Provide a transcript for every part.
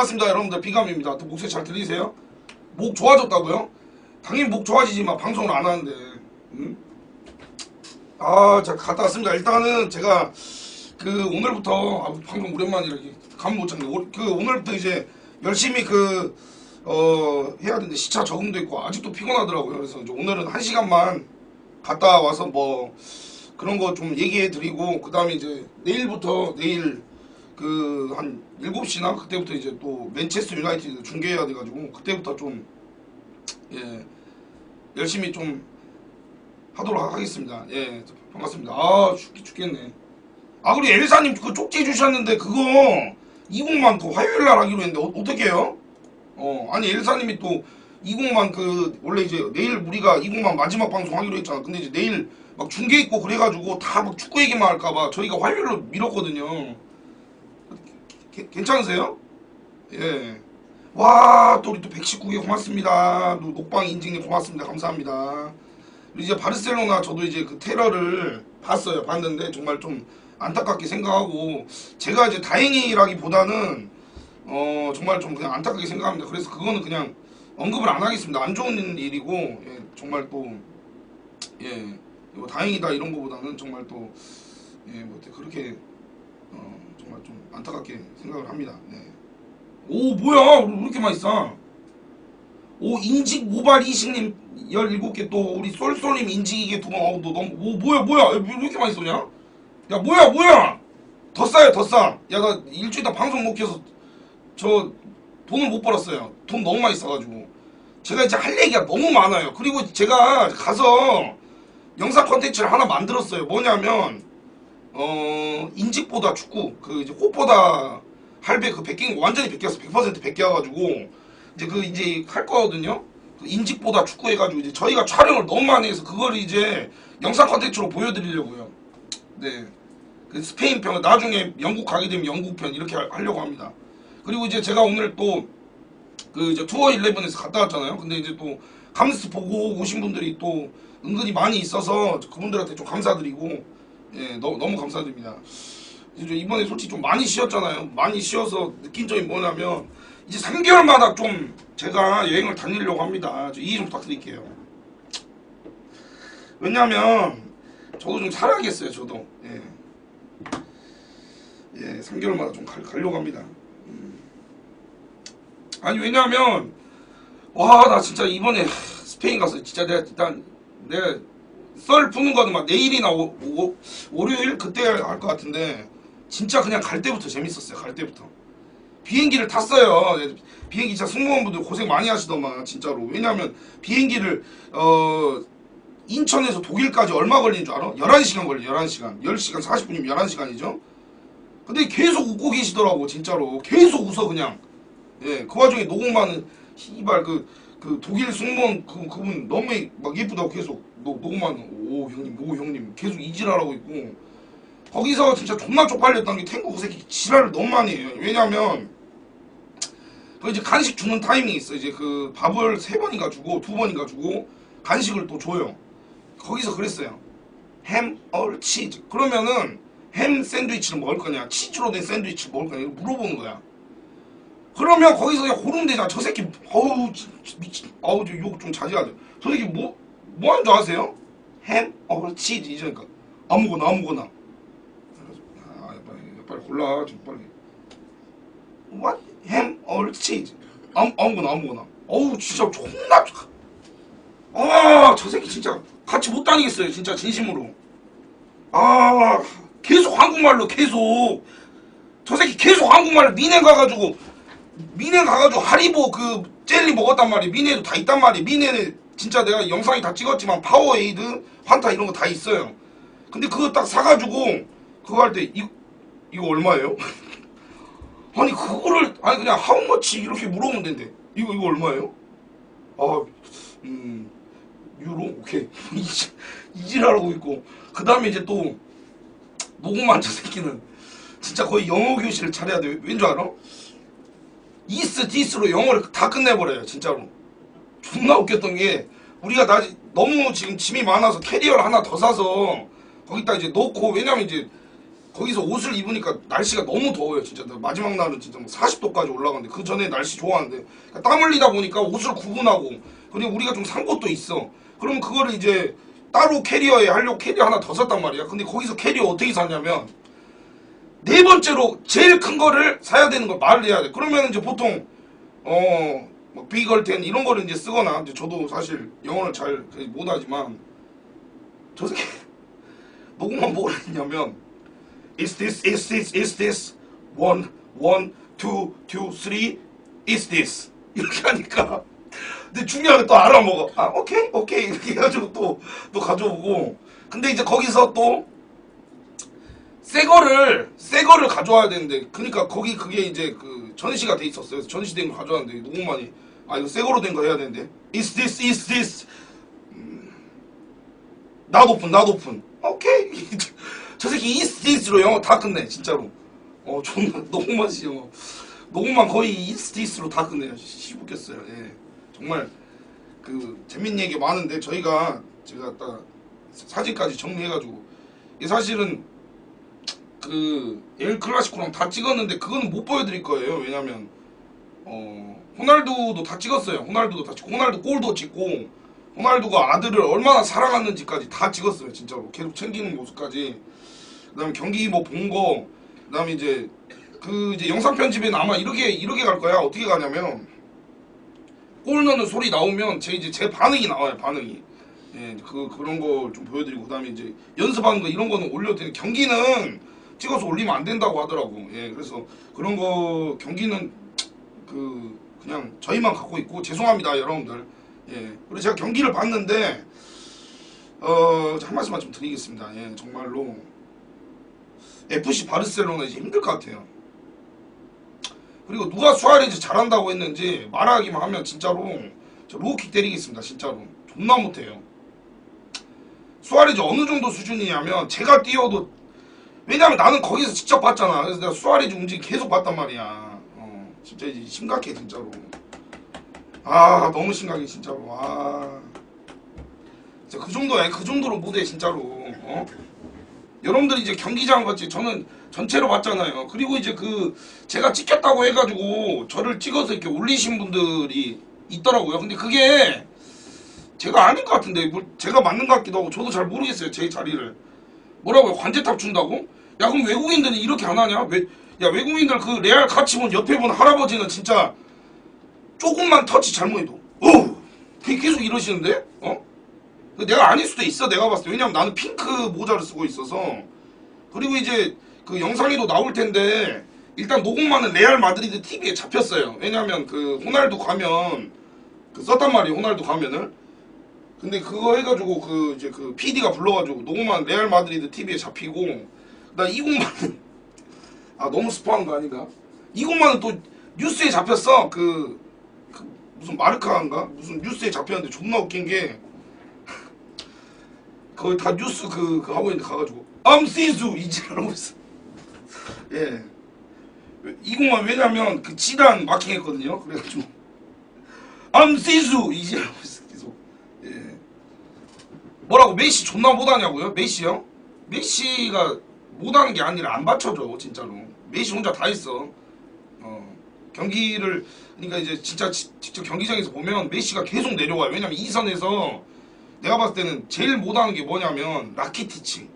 반갑습니다 여러분들 비감입니다 또 목소리 잘 들리세요? 목 좋아졌다고요? 당연히 목 좋아지지만 방송을 안 하는데 음? 아자 갔다 왔습니다 일단은 제가 그 오늘부터 아, 방금 오랜만이라 감못 잡네 오- 그 오늘부터 이제 열심히 그 어, 해야 되는데 시차 적응도 있고 아직도 피곤하더라고요 그래서 오늘은 한 시간만 갔다 와서 뭐 그런 거 좀 얘기해 드리고 그 다음에 이제 내일부터 내일 그한 7시나 그때부터 이제 또 맨체스터 유나이티드 중계해야 돼가지고 그때부터 좀 예, 열심히 좀 하도록 하겠습니다. 예, 반갑습니다. 아, 죽기 죽겠네. 아, 그리고 엘사님 그 쪽지 주셨는데 그거 이곡만 더 화요일 날 하기로 했는데 어, 어떻게 해요? 어, 아니 엘사님이 또 이곡만 그 원래 이제 내일 우리가 이곡만 마지막 방송 하기로 했잖아. 근데 이제 내일 막 중계 있고 그래가지고 다 막 축구 얘기만 할까봐 저희가 화요일로 미뤘거든요. 게- 괜찮으세요? 예. 와, 또 우리 또 119개 고맙습니다. 또 녹방 인증님 고맙습니다. 감사합니다. 이제 바르셀로나 저도 이제 그 테러를 봤어요. 봤는데 정말 좀 안타깝게 생각하고 제가 이제 다행이라기보다는 어 정말 좀 그냥 안타깝게 생각합니다. 그래서 그거는 그냥 언급을 안 하겠습니다. 안 좋은 일이고 예, 정말 또 예, 뭐 다행이다 이런 거보다는 정말 또 예, 뭐 그렇게 어, 정말 좀 안타깝게 생각을 합니다. 네. 오 뭐야 왜 이렇게 많이 싸? 오 인직 모발 이식님 17개 또 우리 쏠쏠님 인직이게 두번 어우 너 너무 오 뭐야 뭐야 왜 이렇게 많이 쏘냐? 야 뭐야 뭐야 더 싸요 더 싸. 야 나 일주일 다 방송 못 켜서 저 돈을 못 벌었어요. 돈 너무 많이 써가지고 제가 이제 할 얘기가 너무 많아요. 그리고 제가 가서 영상 컨텐츠를 하나 만들었어요. 뭐냐면 어 인직보다 축구 그 이제 꽃보다 할배 그 베낀 거 완전히 베꼈어. 100% 베껴가지고. 이제 그 이제 할 거거든요. 그 인직보다 축구 해가지고 이제 저희가 촬영을 너무 많이 해서 그걸 이제 영상 컨텐츠로 보여드리려고요. 네 그 스페인 편 나중에 영국 가게 되면 영국 편 이렇게 하- 하려고 합니다. 그리고 이제 제가 오늘 또 그 이제 투어 11에서 갔다 왔잖아요. 근데 이제 또 감스 보고 오신 분들이 또 은근히 많이 있어서 그분들한테 좀 감사드리고 예, 너, 너무 감사드립니다. 이제 이번에 솔직히 좀 많이 쉬었잖아요. 많이 쉬어서 느낀 점이 뭐냐면 이제 3개월마다 좀 제가 여행을 다니려고 합니다. 저 이해 좀 부탁드릴게요. 왜냐면 저도 좀 살아야겠어요. 저도 예, 예 3개월마다 좀 가, 가려고 합니다. 음. 아니 왜냐면 와 나 진짜 이번에 스페인 가서 진짜 내가 일단 내가 썰 푸는 거는 막 내일이나 오, 오, 월요일 그때 할 것 같은데 진짜 그냥 갈 때부터 재밌었어요. 갈 때부터 비행기를 탔어요. 비행기 진짜 승무원분들 고생 많이 하시더만 진짜로. 왜냐하면 비행기를 어 인천에서 독일까지 얼마 걸리는 줄 알아? 11시간 걸려. 11시간. 10시간 40분이면 11시간이죠. 근데 계속 웃고 계시더라고 진짜로. 계속 웃어 그냥. 예, 그 와중에 녹음하는 희발 그, 그 독일 승무원 그, 그분 너무 막 예쁘다고 계속 녹, 녹음하는 오 형님 오 형님 계속 이질하라고 있고 거기서 진짜 존나 쪽팔렸던 게 탱고 그 새끼 지랄을 너무 많이 해요. 왜냐면 그 이제 간식 주는 타이밍이 있어. 이제 그 밥을 세 번인가 주고 두 번인가 주고 간식을 또 줘요. 거기서 그랬어요. Ham, or, cheese. 그러면은 햄 샌드위치를 먹을 거냐? 치즈로 된 샌드위치를 먹을 거냐? 물어보는 거야 그러면 거기서 그냥 고르면 되잖아. 저 새끼, 어우, 진- 미친, 어우, 욕좀 자제하자. 저 새끼 뭐, 뭐 하는 줄 아세요? Ham, or, cheese, 이러니까. 아무거나, 아무거나. 아, 빨리, 빨리 골라, 좀 빨리. What? Ham, or, cheese. 아무, 아무거나, 아무거나. 어우, 진짜 존나. 아, 저 새끼 진짜 같이 못 다니겠어요, 진짜, 진심으로. 아, 계속 한국말로, 계속. 저 새끼 계속 한국말로 미네 가가지고 미네 가가지고 하리보 그 젤리 먹었단 말이야. 미네도 다 있단 말이야. 미네는 진짜 내가 영상에 다 찍었지만 파워에이드, 환타 이런 거 다 있어요. 근데 그거 딱 사가지고 그거 할 때 이거 얼마예요? 아니 그거를 아니 그냥 how much 이렇게 물어보면 되는데. 이거 이거 얼마예요? 아, 음 유로 오케이 이지랄하고 있고 그 다음에 이제 또 녹음한 저 새끼는 진짜 거의 영어 교실을 차려야 돼. 왠 줄 알아? is this로 영어를 다 끝내버려요 진짜로. 존나 웃겼던 게 우리가 나 너무 지금 짐이 많아서 캐리어를 하나 더 사서 거기다 이제 놓고 왜냐면 이제 거기서 옷을 입으니까 날씨가 너무 더워요 진짜. 마지막 날은 진짜 뭐 40도까지 올라가는데 그 전에 날씨 좋았는데. 그러니까 땀 흘리다 보니까 옷을 구분하고 그리고 우리가 좀 산 것도 있어. 그러면 그거를 이제 따로 캐리어에 하려고 캐리어 하나 더 샀단 말이야. 근데 거기서 캐리어 어떻게 샀냐면 네 번째로 제일 큰 거를 사야 되는 걸 말을 해야 돼. 그러면 이제 보통 어뭐 비걸텐 이런 거를 이제 쓰거나 이제 저도 사실 영어를 잘 못하지만 저 새끼 녹음만 뭐라 했냐면 Is this, is this, is this One, one, two, two, three Is this? 이렇게 하니까. 근데 중요한 게또 알아먹어. 아 오케이 오케이. 이렇게 해가지고 또 또 가져오고. 근데 이제 거기서 또 새 거를 새 거를 가져와야 되는데 그러니까 거기 그게 이제 그 전시가 돼 있었어요. 전시된 거 가져왔는데 너무 많이 아 이거 새 거로 된 거 해야 되는데. Is this is this? 나 오픈 나 오픈 오케이. 저 새끼 is this로 영어 다 끝내 진짜로. 어 존나 너무 맛이 영어 녹음만 거의 is this로 다 끝내요 시부겠어요. 예. 정말 그 재밌는 얘기 많은데 저희가 제가 딱 사진까지 정리해가지고 이 사실은 그 엘 클라시코랑 다 찍었는데 그거는 못 보여드릴 거예요. 왜냐면 어 호날두도 다 찍었어요. 호날두도 다 찍고 호날두 골도 찍고 호날두가 아들을 얼마나 사랑하는지까지 다 찍었어요. 진짜로 계속 챙기는 모습까지. 그다음에 경기 뭐 본 거, 그다음에 이제 그 이제 영상 편집에는 아마 이렇게 이렇게 갈 거야. 어떻게 가냐면 골 넣는 소리 나오면 제 이제 제 반응이 나와요. 반응이. 예, 그 그런 거 좀 보여드리고 그다음에 이제 연습하는 거 이런 거는 올려도 되는 경기는 찍어서 올리면 안 된다고 하더라고. 예, 그래서 그런 거 경기는 그 그냥 저희만 갖고 있고 죄송합니다, 여러분들. 예, 그리고 제가 경기를 봤는데 어 한 말씀만 좀 드리겠습니다. 예, 정말로 FC 바르셀로나 이제 힘들 것 같아요. 그리고 누가 수아레즈 잘한다고 했는지 말하기만 하면 진짜로 저 로우킥 때리겠습니다. 진짜로 존나 못해요. 수아레즈 어느 정도 수준이냐면 제가 뛰어도 왜냐면 나는 거기서 직접 봤잖아. 그래서 내가 수아레즈 움직임 계속 봤단 말이야. 어, 진짜 이제 심각해 진짜로. 아 너무 심각해 진짜로. 아 진짜 그 정도야. 그 정도로 못해 진짜로. 어? 여러분들이 이제 경기장 봤지. 저는 전체로 봤잖아요. 그리고 이제 그 제가 찍혔다고 해가지고 저를 찍어서 이렇게 올리신 분들이 있더라고요. 근데 그게 제가 아닌 것 같은데 뭐 제가 맞는 것 같기도 하고 저도 잘 모르겠어요. 제 자리를. 뭐라고요? 관제탑 준다고? 야 그럼 외국인들은 이렇게 안 하냐? 왜, 야 외국인들 그 레알 같이 본 옆에 본 할아버지는 진짜 조금만 터치 잘못해도 어 그게 계속 이러시는데? 어? 그 내가 아닐 수도 있어 내가 봤을 때 왜냐면 나는 핑크 모자를 쓰고 있어서 그리고 이제 그 영상에도 나올 텐데 일단 녹음만은 레알 마드리드 TV에 잡혔어요 왜냐면 그 호날두 가면 그 썼단 말이에요 호날두 가면을 근데 그거 해가지고 그 이제 그 PD가 불러가지고 녹음한 레알 마드리드 TV에 잡히고 나 이곡만은 아 너무 스포하는 거 아닌가? 이곡만은 또 뉴스에 잡혔어. 그, 그 무슨 마르카인가? 무슨 뉴스에 잡혔는데 존나 웃긴 게 거기 다 뉴스 그, 그 하고 있는데 가가지고. 암시수! 이지랄하고 있어. 예. 이곡만 왜냐면 그 지단 마킹했거든요. 그래가지고. 암시수! 이지랄하고 있어 계속. 예. 뭐라고? 메시 존나 못하냐고요? 메시요? 메시가 못하는 게 아니라 안 받쳐줘 진짜로. 메시 혼자 다 했어. 어, 경기를 그러니까 이제 진짜 지- 직접 경기장에서 보면 메시가 계속 내려와요. 왜냐면 이 선에서 내가 봤을 때는 제일 못하는 게 뭐냐면 라키티치.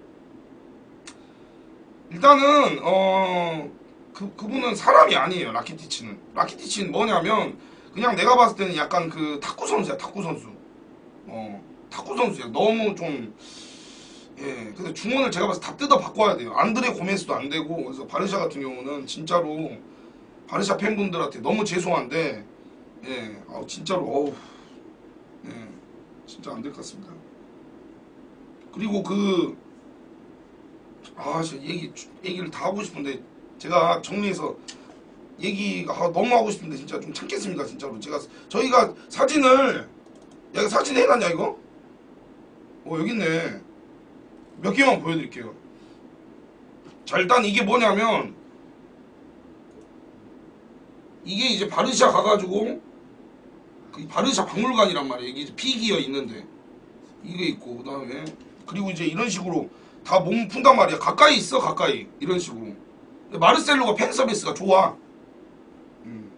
일단은 어 그, 그분은 사람이 아니에요 라키티치는. 라키티치는 뭐냐면 그냥 내가 봤을 때는 약간 그 탁구 선수야 탁구 선수. 어 탁구 선수야. 너무 좀 예, 그래서 중원을 제가 봐서 다 뜯어 바꿔야 돼요. 안드레 고메스도 안 되고, 그래서 바르샤 같은 경우는 진짜로 바르샤 팬분들한테 너무 죄송한데, 예, 아 진짜로 어우, 예, 진짜 안 될 것 같습니다. 그리고 그, 아, 저 얘기 얘기를 다 하고 싶은데 제가 정리해서 얘기가 아, 너무 하고 싶은데 진짜 좀 참겠습니다, 진짜로. 제가 저희가 사진을, 야, 사진 해놨냐 이거? 어 여기 있네. 몇 개만 보여드릴게요. 자 일단 이게 뭐냐면 이게 이제 바르샤 가가지고 그 바르샤 박물관이란 말이에요. 이게 이제 피기어 있는데 이게 있고 그 다음에 그리고 이제 이런 식으로 다 몸 푼단 말이야. 가까이 있어 가까이 이런 식으로. 마르셀로가 팬 서비스가 좋아. 음.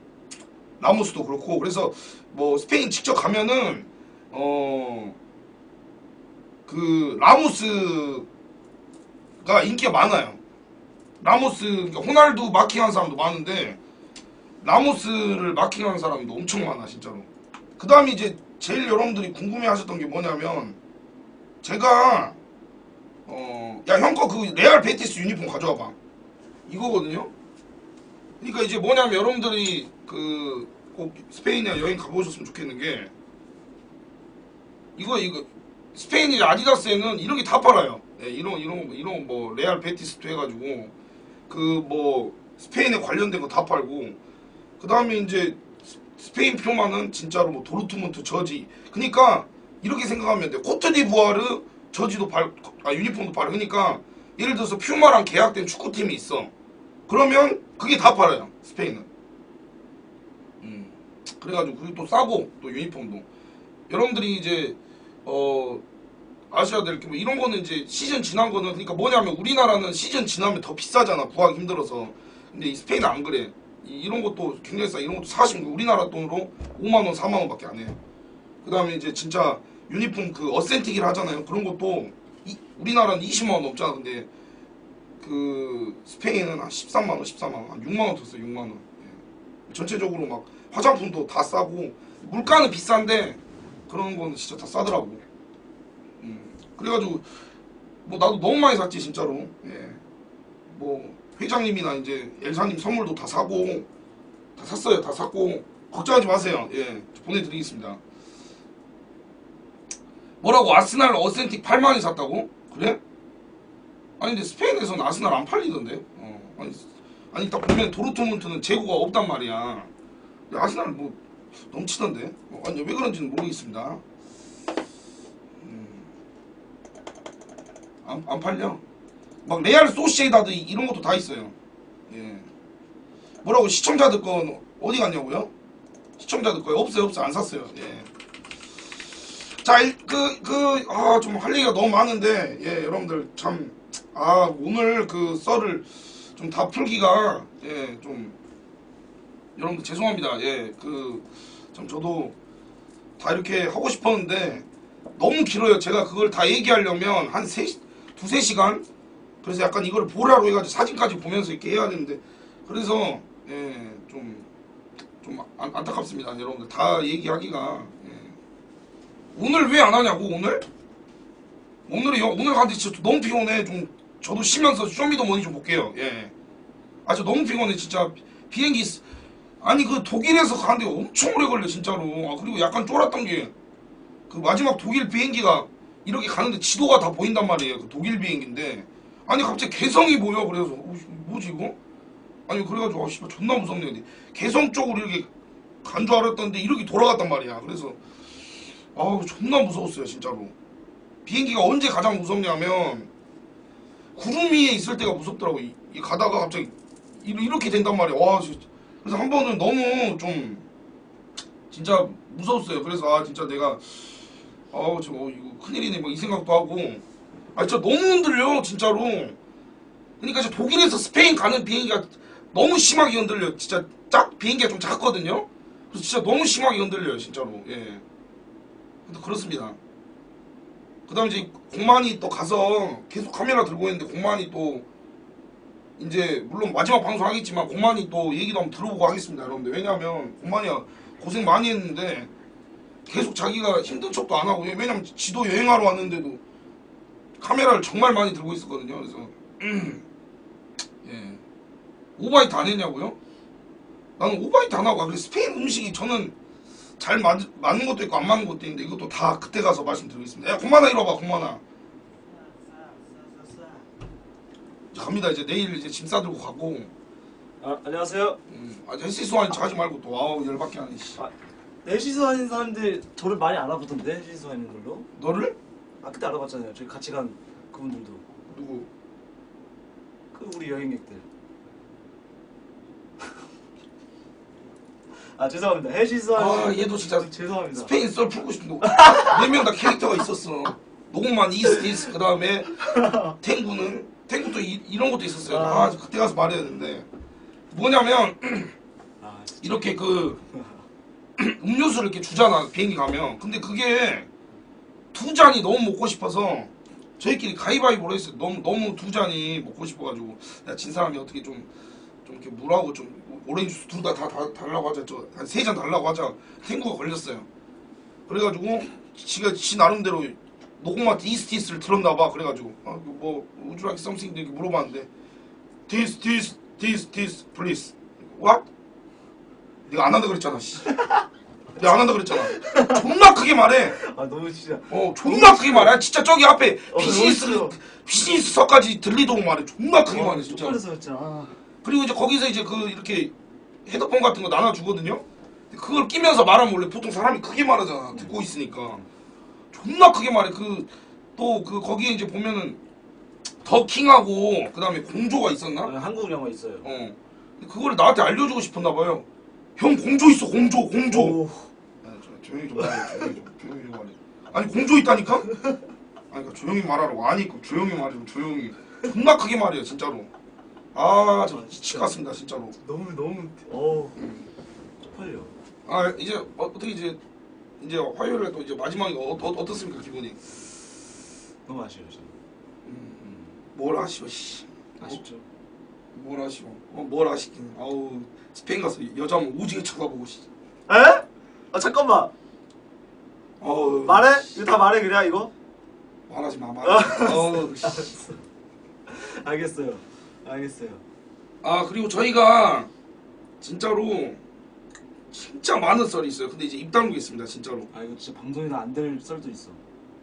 라모스도 그렇고 그래서 뭐 스페인 직접 가면은 어 그 라모스가 인기가 많아요. 라모스 그러니까 호날두 마킹하는 사람도 많은데 라모스를 마킹하는 사람도 엄청 많아 진짜로. 그 다음에 이제 제일 여러분들이 궁금해하셨던 게 뭐냐면 제가 어야 형 거 그 레알 베티스 유니폼 가져와봐 이거거든요. 그러니까 이제 뭐냐면 여러분들이 그 꼭 스페인에 여행 가보셨으면 좋겠는 게 이거 이거 스페인 아디다스에는 이런 게 다 팔아요. 예, 이런 이런 이런 뭐 레알 베티스도 해가지고 그 뭐 스페인에 관련된 거 다 팔고 그 다음에 이제 스- 스페인 퓨마는 진짜로 뭐 도르트문트 저지. 그러니까 이렇게 생각하면 돼. 코트디부아르 저지도 팔, 아 유니폼도 팔아 그러니까 예를 들어서 퓨마랑 계약된 축구팀이 있어. 그러면 그게 다 팔아요 스페인은. 음, 그래가지고 그리고 또 싸고 또 유니폼도. 여러분들이 이제 어 아셔야 될 게 뭐 이런 거는 이제 시즌 지난 거는 그러니까 뭐냐면 우리나라는 시즌 지나면 더 비싸잖아 구하기 힘들어서 근데 이 스페인은 안 그래 이- 이런 것도 굉장히 싸 이런 것도 40 우리나라 돈으로 5만 원 4만 원 밖에 안 해. 그다음에 이제 진짜 유니폼 그 authentic이라 하잖아요. 그런 것도 이- 우리나라는 20만 원 넘잖아. 근데 그 스페인은 한 13만 원, 14만 원, 한 6만 원 줬어요. 6만 원. 예. 전체적으로 막 화장품도 다 싸고 물가는 비싼데 그런 거는 진짜 다 싸더라고. 음. 그래가지고 뭐 나도 너무 많이 샀지 진짜로. 예. 뭐 회장님이나 이제 엘사님 선물도 다 사고 다 샀어요. 다 샀고 걱정하지 마세요. 예, 보내드리겠습니다. 뭐라고 아스날 어센틱 8만 원이 샀다고? 그래? 아니 근데 스페인에서는 아스날 안 팔리던데. 어, 아니, 아니 딱 보면 도르트문트는 재고가 없단 말이야. 아스날 뭐 넘치던데. 어, 아니 왜 그런지는 모르겠습니다. 음. 안, 안 팔려? 막 레알 소시에다드 이런 것도 다 있어요. 예. 뭐라고 시청자들 건 어디 갔냐고요? 시청자들 거 없어요, 없어요, 안 샀어요. 예. 자, 그, 그, 아, 좀 할 얘기가 너무 많은데, 예, 여러분들 참, 아, 오늘 그 썰을 좀 다 풀기가, 예, 좀, 여러분들 죄송합니다. 예, 그, 참 저도 다 이렇게 하고 싶었는데, 너무 길어요. 제가 그걸 다 얘기하려면 한 세, 두세 시간? 그래서 약간 이걸 보라로 해가지고 사진까지 보면서 이렇게 해야 되는데 그래서 예, 좀, 좀 안, 안타깝습니다 여러분들 다 얘기하기가 예. 오늘 왜 안 하냐고 오늘? 오늘이 요- 오늘 가는데 진짜 너무 피곤해 좀 저도 쉬면서 쇼미더머니 좀 볼게요 예. 아 저 너무 피곤해 진짜 비행기 쓰- 아니 그 독일에서 가는데 엄청 오래 걸려 진짜로 아, 그리고 약간 쫄았던 게 그 마지막 독일 비행기가 이렇게 가는데 지도가 다 보인단 말이에요. 그 독일 비행기인데 아니 갑자기 개성이 보여. 그래서 어, 씨, 뭐지 이거? 아니 그래가지고 아 씨발 존나 무섭네. 근데 개성 쪽으로 이렇게 간 줄 알았던데 이렇게 돌아갔단 말이야. 그래서 아우 존나 무서웠어요 진짜로. 비행기가 언제 가장 무섭냐면 구름 위에 있을 때가 무섭더라고. 이, 이 가다가 갑자기 이- 이렇게 된단 말이야. 와 진짜. 그래서 한 번은 너무 좀 진짜 무서웠어요. 그래서 아 진짜 내가 아우 저 어, 이거 큰일이네. 뭐이 생각도 하고. 아 진짜 너무 흔들려 진짜로. 그러니까 진짜 독일에서 스페인 가는 비행기가 너무 심하게 흔들려 진짜 짝 비행기가 좀 작거든요. 그래서 진짜 너무 심하게 흔들려요 진짜로. 예. 근데 그렇습니다. 그 다음에 이제 공만이 또 가서 계속 카메라 들고 있는데 공만이 또 이제 물론 마지막 방송 하겠지만 공만이 또 얘기도 한번 들어보고 하겠습니다 여러분들 왜냐하면 공만이 고생 많이 했는데 계속 자기가 힘든 척도 안 하고 왜냐면 지도 여행하러 왔는데도 카메라를 정말 많이 들고 있었거든요. 그래서 예 오바이트 안 했냐고요? 나는 오바이트 안 하고 아, 그래 스페인 음식이 저는 잘 맞, 맞는 것도 있고 안 맞는 것도 있는데 이것도 다 그때 가서 말씀드리겠습니다. 야 공만아 이리 와봐 공만아 이제 갑니다 이제 내일 이제 짐 싸들고 가고 아, 안녕하세요. 음, 아 헬시소환 하지 말고 또 아우 열받게 하네 씨. 아, 넷이서 하는 사람들 저를 많이 알아보던데 넷이서 하는 걸로. 너를 아 그때 알아봤잖아요. 저희 같이 간 그분들도. 누구 그 우리 여행객들. 아 죄송합니다. 헬시서 아 하는 얘도 진짜 죄송합니다. 스페인 썰 풀고 싶은데 네명 다 캐릭터가 있었어. 노공만 is this 그 다음에 탱구는 탱구도 이, 이런 것도 있었어요. 아, 아. 그때 가서 말해야 되는데. 뭐냐면 아. 이렇게 그 음료수를 이렇게 주잖아 비행기 가면. 근데 그게 두 잔이 너무 먹고 싶어서 저희끼리 가위바위보로 했어요. 너무 너무 두 잔이 먹고 싶어가지고. 내가 진 사람이 어떻게 좀 좀 이렇게 물하고 좀 오렌지 주스 둘 다 다 달라고 하자. 저한세 잔 달라고 하자. 탱구가 걸렸어요. 그래가지고 지가 지 나름대로 노공만한테 is this를 들었나 봐 그래가지고 아, 뭐 like something 이렇게 물어봤는데 this this this this please what? 내가 안 한다 그랬잖아 씨. 내가 안 한다 그랬잖아 존나 크게 말해 아 너무 진짜. 어 존나 크게 말해 진짜 저기 앞에 어, 비즈니스 너무 비즈니스석까지 들리도록 말해 존나 크게 말해 진짜 쪽팔려서였잖아. 그리고 이제 거기서 이제 그 이렇게 헤드폰 같은 거 나눠주거든요. 그걸 끼면서 말하면 원래 보통 사람이 크게 말하잖아. 듣고 있으니까. 존나 크게 말해. 그, 또 그 거기에 이제 보면은 더 킹하고 그 다음에 공조가 있었나? 아, 한국 영화 있어요. 어. 그거를 나한테 알려주고 싶었나 봐요. 형 공조 있어 공조 공조. 오. 저, 조용히 좀 말해. 조용히 좀 조용히 좀 말해. 아니 공조 있다니까? 아니 그러니까 조용히 말하라고. 아니 그 조용히 말해 좀 조용히. 존나 크게 말해요 진짜로. 아, 저 미칠 것 같습니다 진짜로. 너무 너무. 어. 쪽팔려. 아 이제 어, 어떻게 이제 이제 화요일에 또 이제 마지막이 어, 어, 어떻습니까 기분이? 너무 아쉬워요 저는. 뭘 아쉬워 씨. 아쉽죠. 뭘 아쉬워? 어, 뭘 아쉽긴. 아우 스페인 가서 여자 한번 오지게 쳐다보고 씨. 에? 아 잠깐만. 어우 말해? 이거 다 말해 그냥 이거? 말하지 마 말하지 마. 어우 씨. 알겠어요. 알겠어요. 아 그리고 저희가 진짜로 진짜 많은 썰이 있어요. 근데 이제 입 다물고 있습니다 진짜로. 아 이거 진짜 방송에서 안 될 썰도 있어.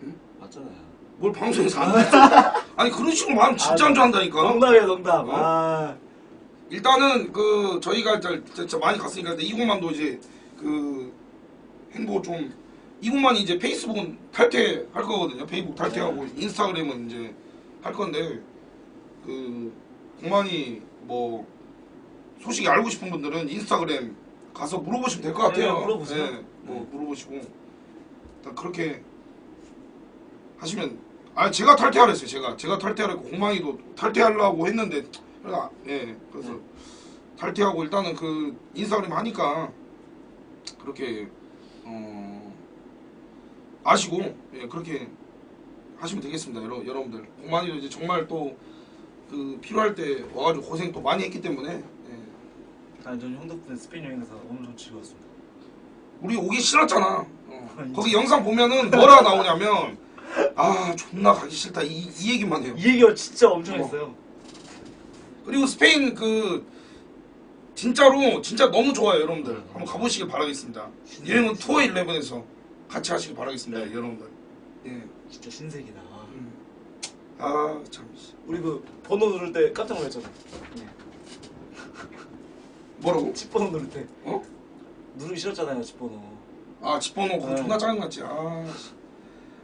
응? 맞잖아요. 뭘 방송에서 안 돼? 아니 그런 식으로 말하면 진짜 안 좋아한다니까. 농담이에요 농담. 어? 아. 일단은 그 저희가 잘- 진짜 많이 갔으니까 근데 이곳만도 이제 그 행보 좀 이곳만 이제 페이스북은 탈퇴할 거거든요. 페이북 탈퇴하고 인스타그램은 이제 할 건데 그 공만이 뭐 소식이 알고 싶은 분들은 인스타그램 가서 물어보시면 될 것 같아요. 네, 물어보세요. 네, 뭐 물어보시고 일단 그렇게 하시면 아 제가 탈퇴하랬어요. 제가 제가 탈퇴하랬고 공만이도 탈퇴하려고 했는데 그러니까 예 그래서 네. 탈퇴하고 일단은 그 인스타그램 하니까 그렇게 어 아시고 예 그렇게 하시면 되겠습니다 여러, 여러분들 공만이도 이제 정말 또 그 필요할 때 와가지고 고생 또 많이 했기 때문에 예. 아니 저는 형 덕분에 스페인 여행 가서 엄청 즐거웠습니다. 우리 오기 싫었잖아 어. 거기 영상 보면은 뭐라 나오냐면 아 존나 가기 싫다 이, 이 얘기만 해요 이 얘기가 진짜 엄청 어. 했어요. 그리고 스페인 그 진짜로 진짜 너무 좋아요 여러분들 한번 가보시길 바라겠습니다 여행은 투어 11에서 같이 하시길 바라겠습니다 네. 여러분들 예. 진짜 신세계다. 아참 우리 그 번호 누를 때 깜짝 놀랐잖아. 뭐라고? 집 번호 누를 때 어? 누르기 싫었잖아요 집 번호. 아 집번호 그거 네. 존나 짜증났지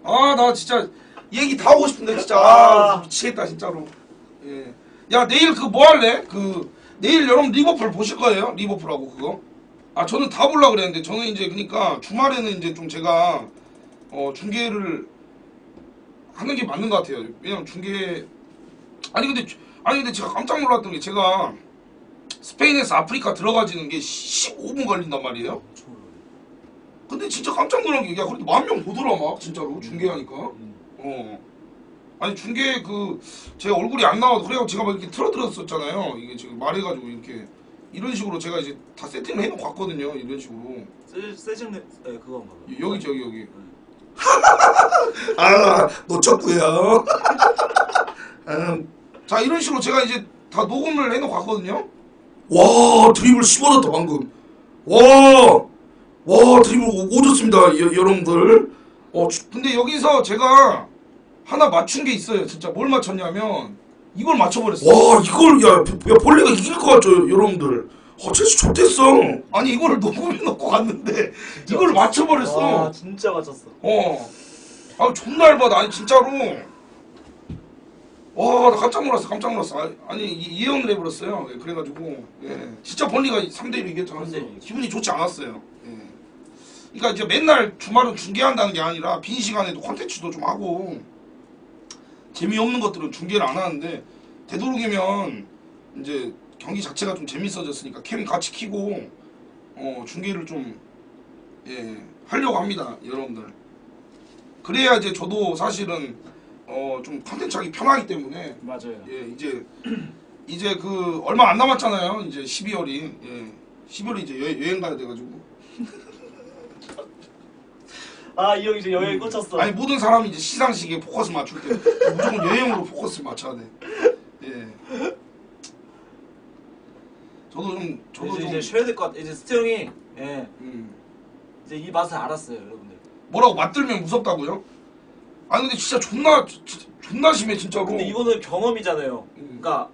아나 진짜 얘기 다 하고 싶은데 진짜 아, 아. 미치겠다 진짜로 예. 야 내일 그 뭐 할래? 그 내일 여러분 리버풀 보실 거예요? 리버풀하고 그거 아 저는 다 보려고 그랬는데 저는 이제 그러니까 주말에는 이제 좀 제가 어 중계를 하는 게 맞는 것 같아요 왜냐면 중계 아니 근데 주- 아니 근데 제가 깜짝 놀랐던 게 제가 스페인에서 아프리카 들어가지는 게 15분 걸린단 말이에요. 근데 진짜 깜짝 놀란 게, 야, 그래도 만 명 보더라, 막, 진짜로, 중계하니까. 음. 어. 아니, 중계 그, 제 얼굴이 안 나와도, 그래가지고 제가 막 이렇게 틀어드렸었잖아요. 이게 지금 말해가지고, 이렇게. 이런 식으로 제가 이제 다 세팅을 해놓고 갔거든요, 이런 식으로. 세 세징 네 그건가 봐. 여기지, 여기, 여기. 네. 아, 놓쳤고요 음, 자, 이런 식으로 제가 이제 다 녹음을 해놓고 갔거든요. 와, 드리블 씹어졌다, 방금. 와, 와, 드리블 오- 오졌습니다, 여, 여러분들. 어, 주- 근데 여기서 제가 하나 맞춘 게 있어요. 진짜 뭘 맞췄냐면, 이걸 맞춰버렸어. 와, 이걸, 야, 야 볼레가 이길 것 같죠, 여러분들. 어, 첼시 좋댔어. 아니, 이거를 녹음해 놓고 갔는데, 이걸 맞춰버렸어. 와 진짜 맞췄어. 어. 아 존나 열받아. 아니 진짜로. 와, 나 깜짝 놀랐어. 깜짝 놀랐어. 아니, 아니 이- 예언을 해버렸어요. 예, 그래가지고 예. 진짜 번리가 3대 1로 이겼잖아요. 3대 1. 기분이 좋지 않았어요. 예. 그러니까 이제 맨날 주말은 중계한다는 게 아니라 빈 시간에도 콘텐츠도 좀 하고 재미없는 것들은 중계를 안 하는데 되도록이면 이제 경기 자체가 좀 재밌어졌으니까 캠 같이 키고 어 중계를 좀 예, 하려고 합니다 여러분들 그래야 이제 저도 사실은 어 좀 컨텐츠 하기 편하기 때문에 맞아요. 예 이제 이제 그 얼마 안 남았잖아요 이제 12월이 예 12월이 이제 여, 여행 가야 돼가지고 아 이 형 이제 여행 꽂혔어. 아니 모든 사람이 이제 시상식에 포커스 맞출 때 무조건 여행으로 포커스 맞춰야 돼. 예. 저도 좀 저도 이제 좀 이제 쉬어야 될 것 같아. 이제 스테 형이 예 음, 이제 이 맛을 알았어요, 여러분들. 뭐라고 맛들면 무섭다고요? 아니 근데 진짜 존나 진- 존나 심해 진짜로. 근데 이거는 경험이잖아요. 음. 그러니까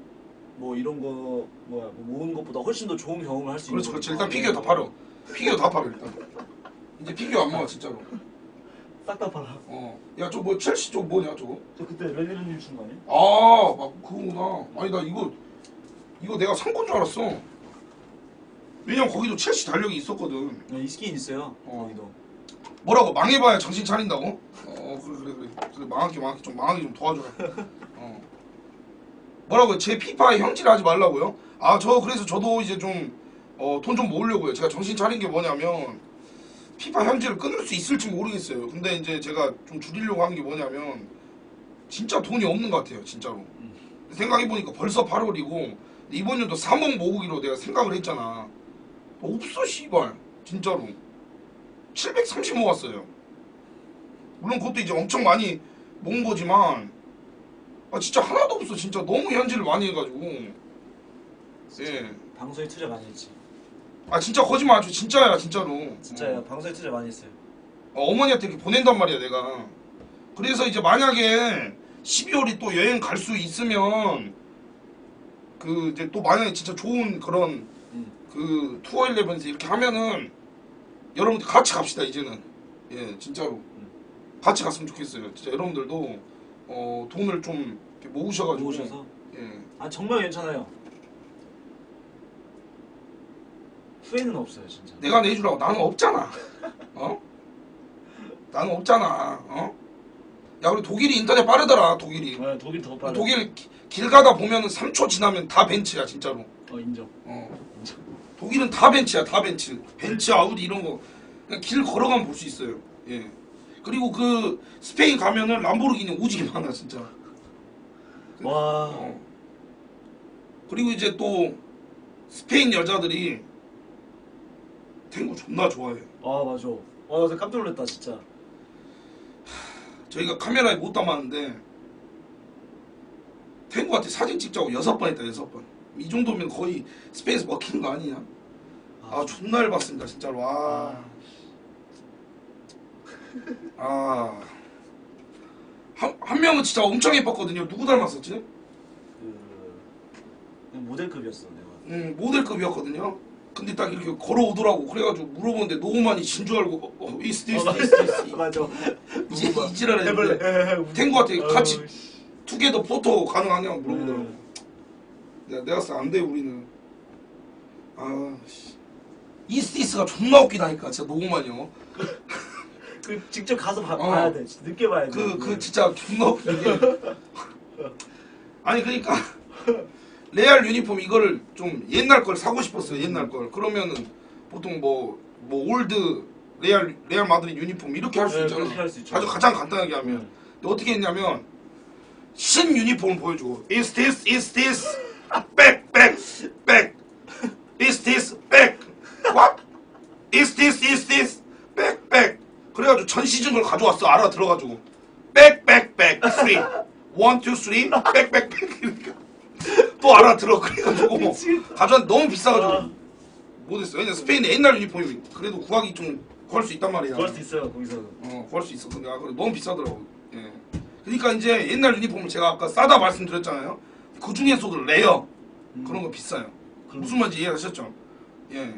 뭐 이런 거 뭐야 뭐 모으는 것보다 훨씬 더 좋은 경험을 할 수 있는 그렇지 그렇지. 일단 피규어 다 팔어. 피규어 다 팔어 일단. 이제 피규어 안 먹어 진짜로. 싹다 팔아. 어. 야 저 뭐 첼시 저 뭐냐 저거? 저 그때 렐리르님 준거 아니야? 아, 막 그거구나. 아니 나 이거 이거 내가 산 건 줄 알았어. 왜냐면 거기도 첼시 달력이 있었거든. 네, 이 스킨 있어요. 어. 거기도. 뭐라고 망해봐야 정신 차린다고? 어 그래 그래 그래 그래 망하게 망하게 좀 망하게 좀 도와줘라. 어 뭐라고 제 피파 현질 하지 말라고요? 아 저 그래서 저도 이제 좀 어 돈 좀 모으려고요. 제가 정신 차린 게 뭐냐면 피파 현질을 끊을 수 있을지 모르겠어요. 근데 이제 제가 좀 줄이려고 하는 게 뭐냐면 진짜 돈이 없는 것 같아요. 진짜로. 생각해 보니까 벌써 8월이고 이번 년도 3억 모으기로 내가 생각을 했잖아. 없어 씨발 진짜로. 730 모았어요. 물론 그것도 이제 엄청 많이 모은 거지만 아 진짜 하나도 없어 진짜 너무 현질을 많이 해가지고 예. 방송에 투자 많이 했지. 아 진짜 거짓말 아주 진짜야 진짜로. 진짜요. 어. 방송에 투자 많이 했어요. 어, 어머니한테 이렇게 보낸단 말이야 내가. 그래서 이제 만약에 12월이 또 여행 갈 수 있으면 그 이제 또 만약에 진짜 좋은 그런 음. 그 투어 11에서 이렇게 하면은 여러분들 같이 갑시다 이제는. 예 진짜로 같이 갔으면 좋겠어요. 진짜 여러분들도 어 돈을 좀 이렇게 모으셔가지고. 모으셔서. 예. 아 정말 괜찮아요. 후회는 없어요, 진짜. 내가 내주라고. 나는 없잖아. 어? 나는 없잖아. 어 야 우리 독일이 인터넷 빠르더라 독일이. 네, 독일 더 빨라. 독일 기- 길 가다 보면은 3초 지나면 다 벤츠야 진짜로. 어 인정. 어 독일은 다 벤츠야 다 벤츠 벤츠 아우디 이런 거 그냥 길 걸어가면 볼 수 있어요 예 그리고 그 스페인 가면은 람보르기니 오지게 많아 진짜 와. 어. 그리고 이제 또 스페인 여자들이 탱고 존나 좋아해 아 맞아. 와, 나 깜짝 놀랐다 진짜. 저희가 카메라에 못 담았는데 탱고한테 사진 찍자고 여섯 번 했다 여섯 번 이 정도면 거의 스페인에서 먹히는 거 아니냐 아 존나 열받습니다 진짜로 아 아. 한, 한 명은 진짜 엄청 예뻤거든요. 누구 닮았었지? 그 모델급이었어 내가. 음, 모델급이었거든요. 근데 딱 이렇게 걸어오더라고. 그래가지고 물어보는데 너무 많이 진 줄 알고, 어, 어, is, is, is, is. 맞아. 이지랄 했는데, 탱구한테 같이 together photo 가능하냐고 물어보더라고. 음. 내가, 내가 봤을 때안 돼, 우리는. 아, 씨. is, is가 존나 웃기다니까. 진짜 너무 많이요. 그 직접 가서 봐, 어. 봐야 돼. 진짜 느껴 봐야 돼. 그, 그 진짜 존나 웃기게. 아니 그러니까 레알 유니폼 이거를 좀 옛날 걸 사고 싶었어요. 옛날 걸. 그러면은 보통 뭐 뭐 올드 레알 레알 마드리 유니폼 이렇게 할 수 네, 있잖아. 그렇게 할수 있죠. 아주 가장 간단하게 하면. 음. 근데 어떻게 했냐면 신 유니폼을 보여주고 is this is this back back back. Is this back? What? Is this is this? Back back. 그래가지고 전 시즌 걸 가져왔어 알아 들어가지고. Back back back. Three. One two three. Back back back. 이러니까. 또 알아 들어. 그래가지고. 미치겠다. 가져왔는데 너무 비싸가지고. 아. 못했어. 왜냐 스페인의 옛날 유니폼이 그래도 구하기 좀 구할 수 있단 말이야. 그럴 수 있어요 거기서는. 어, 구할 수 있어. 근데 아, 그래. 너무 비싸더라고. 예. 그러니까 이제 옛날 유니폼을 제가 아까 싸다 말씀드렸잖아요. 그 중에서도 rare 그런 거 비싸요. 무슨 말인지 이해하셨죠? 예.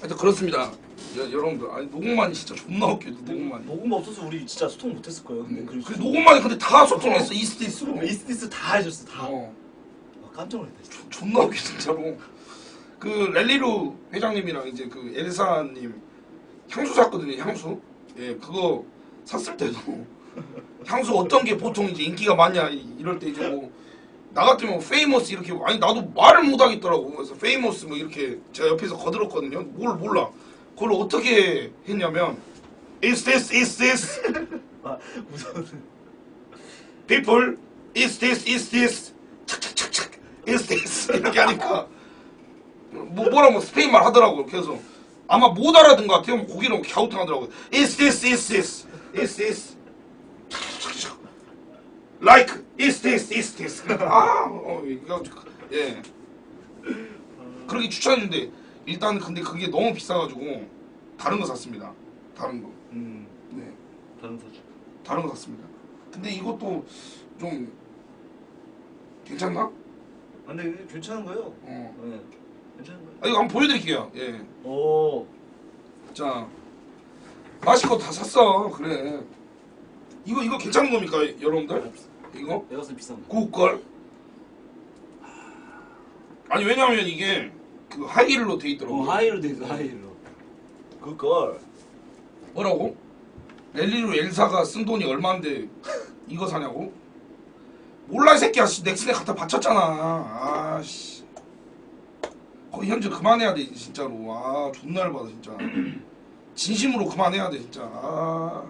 하여튼 그렇습니다. 여, 여러분들, 아니 노근만이 진짜 존나 웃겨. 노근만이. 노근만 없어서 우리 진짜 소통 못했을 거예요. 근데 그, 그그 노근만이 근데 다 소통했어 is this로. is this 다 해줬어 다. 어, 와, 깜짝 놀랐다. 진짜. 조- 존나 웃겨 진짜로. 그 렐리루 회장님이랑 이제 그 엘사님 향수 샀거든요. 향수. 예, 그거 샀을 때도 향수 어떤 게 보통 이제 인기가 많냐 이- 이럴 때 이제 뭐 나 같으면 famous 이렇게 아니 나도 말을 못 하겠더라고. 그래서 famous 뭐 이렇게 제가 옆에서 거들었거든요. 뭘 몰라. 그걸 어떻게 했냐면 Is this is this? 아 무서운. people is this is this? 착착착착 is this? 이렇게 하니까 뭐 뭐라고 스페인 말 하더라고요 그래서 아마 못 알아듣은 것 같아요. 고기를 갸우뚱 하더라고요. is this is this? is this. Like is this is this 아 어, 이거 예 그렇게 추천해 준대 일단 근데 그게 너무 비싸가지고 다른 거 샀습니다 다른 거 음 네. 다른 사주. 다른 거 샀습니다. 근데 이것도 좀 괜찮나? 아, 근데 괜찮은 거예요. 어. 네. 괜찮은 거예요. 아, 이거 한번 보여드릴게요. 예. 오. 자, 마실 거다 샀어. 그래. 이거 이거 괜찮은 겁니까, 여러분들? 이거 내가 쓴 비싼 거. 구걸. 아니 왜냐면 이게 그 하이힐로 돼 있더라고. 어, 하이로 돼 있어 하이로. 그걸. 뭐라고? 랠리로 엘사가 쓴 돈이 얼마인데 이거 사냐고? 몰라 이 새끼야 씨, 넥슨에 갖다 바쳤잖아 아씨 거의 현재 그만해야 돼 진짜로 아 존나 열받아 진짜 진심으로 그만해야 돼 진짜 아